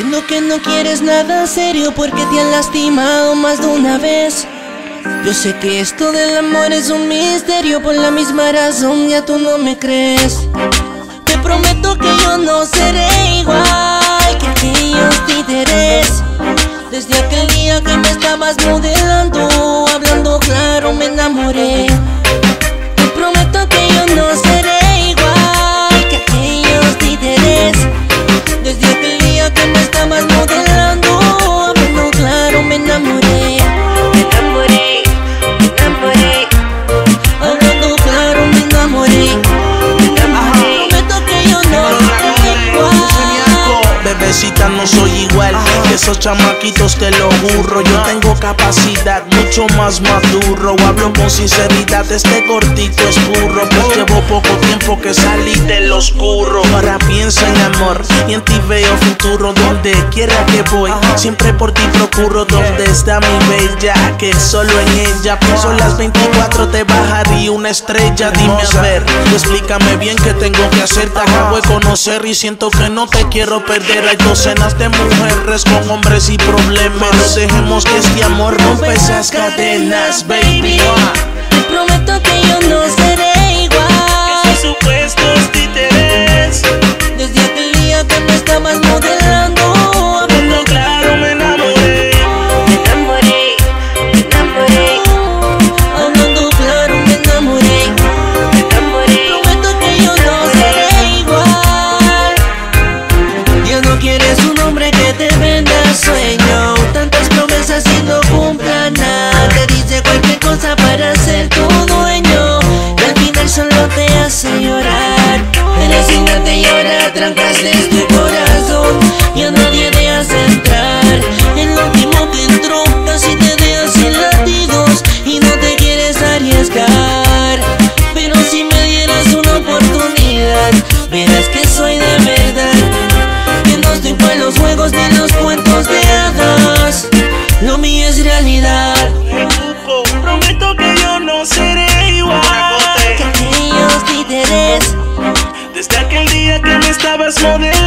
Entiendo que no quieres nada serio porque te han lastimado más de una vez. Yo sé que esto del amor es un misterio, por la misma razón ya tú no me crees. Te prometo que yo no seré igual que aquellos títeres. Desde aquel día que me estabas modelando, hablando claro, me enamoré. Bebecita, no soy igual que esos chamaquitos, te lo juro. Yo tengo capacidad mucho más maduro. Hablo con sinceridad, este cortito es burro. Pues llevo poco tiempo que salí del oscuro. Ahora pienso en amor y en ti veo futuro. Donde quiera que voy, siempre por ti procuro. Donde está mi bella, que solo en ella pienso las 24 te bajaría una estrella. Dime a ver, explícame bien qué tengo que hacer. Te acabo de conocer y siento que no te quiero perder. Hay docenas de mujeres con hombres y problemas. No dejemos que este amor rompa esas cadenas, baby. Te prometo que yo no Imagínate y ahora trancaste este tu corazón Y a nadie dejas entrar En lo último dentro casi te dejas sin latidos Y no te quieres arriesgar. Pero si me dieras una oportunidad Verás que soy de verdad. Que no estoy por los juegos ni los cuentos de hadas. Lo mío es realidad.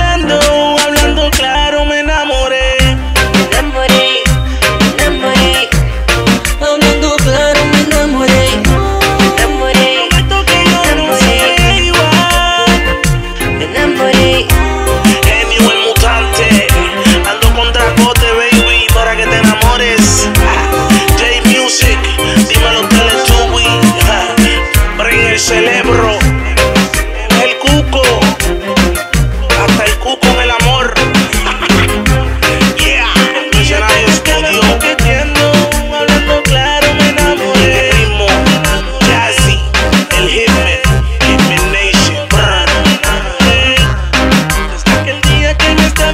and the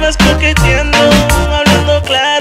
me ves coqueteando, hablando claro.